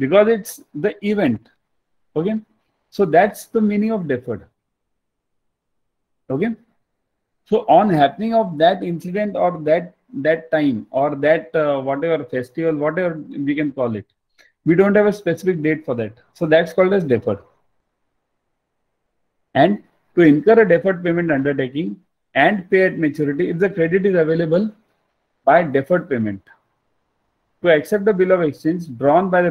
because it's the event. Okay. So that's the meaning of deferred. Okay. So on happening of that incident or that that time or that uh, whatever festival, whatever we can call it, we don't have a specific date for that. So that's called as deferred. And to incur a deferred payment undertaking and pay at maturity if the credit is available by deferred payment. To accept the bill of exchange drawn by the